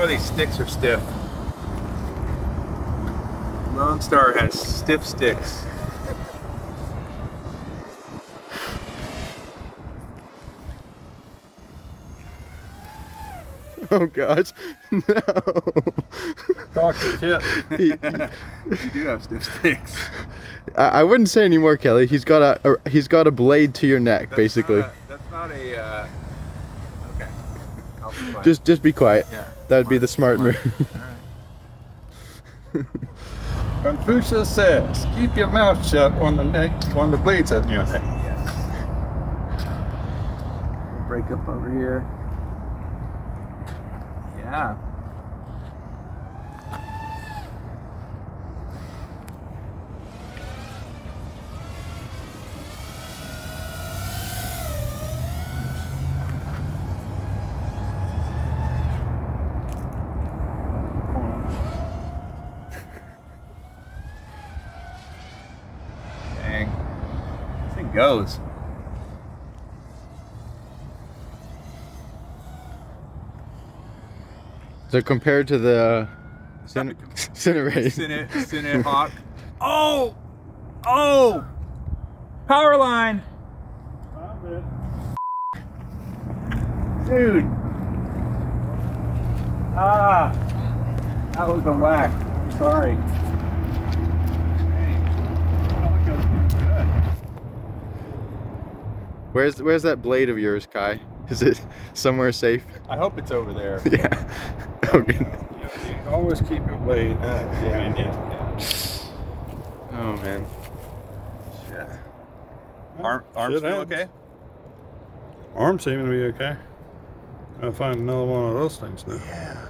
of these sticks are stiff. Lone Star has stiff sticks. Oh gosh, no. Talk to you do have stiff sticks. I, I wouldn't say anymore, Kelly. He's got a, a he's got a blade to your neck, That's basically. Not a, that's not a. Uh, okay. I'll be quiet. Just just be quiet. yeah. That would be the smart move. Confucius says, keep your mouth shut on the neck, when the blade's at your neck. Yes. Break up over here. Yeah. Goes. So compared to the Cine- Cinerate, Hawk. Oh! Oh! Power line! Dude! Ah! That was a whack. Sorry. Where's where's that blade of yours, Kai? Is it somewhere safe? I hope it's over there. Yeah. Oh, okay. Always keep your blade. yeah, yeah. Oh man. Arm, arms Shit still okay? Arm seeming to be okay. I'll find another one of those things now. Yeah.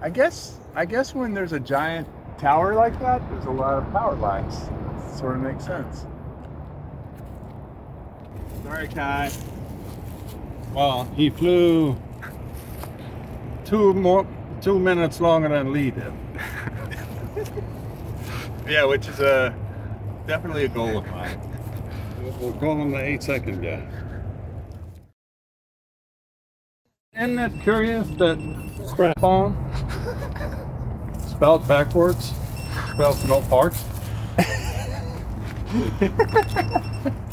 I guess I guess when there's a giant tower like that, there's a lot of power lines. sort of makes sense. Sorry, Kai. Well, he flew two more, two minutes longer than Lee did. Yeah, which is a definitely a goal of mine. We'll call him the eight second guy. Isn't that curious that strap on spelled backwards spells no parts?